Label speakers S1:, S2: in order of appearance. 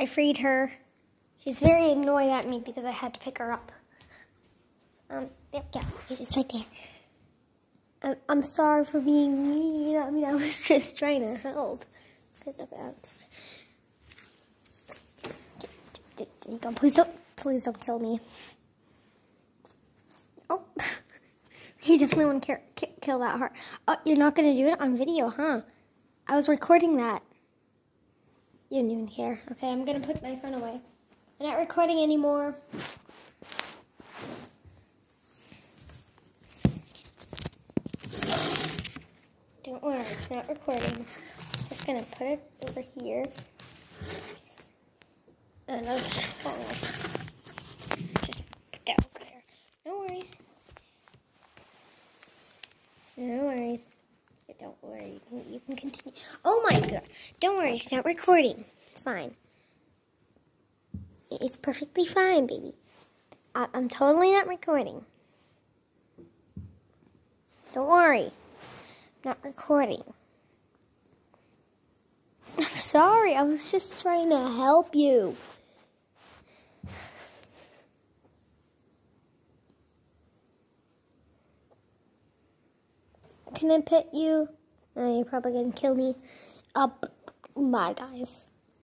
S1: I freed her. She's very annoyed at me because I had to pick her up. Um, we go. It's right there. I'm, I'm sorry for being mean. I mean, I was just trying to help. Because go. Please don't, please don't kill me. Oh, he definitely want to kill that heart. Oh, you're not going to do it on video, huh? I was recording that. You didn't even care. Okay, I'm to put my phone away. I'm not recording anymore. Don't worry, it's not recording. Just gonna put it over here. And I'll just, just put that over there. No worries. No worries. Don't worry. You can continue. Oh my god. Don't worry, it's not recording. It's fine. It's perfectly fine, baby. I, I'm totally not recording. Don't worry I'm not recording. I'm sorry, I was just trying to help you. Can I pet you? Oh, you're probably gonna kill me. Up, bye, guys.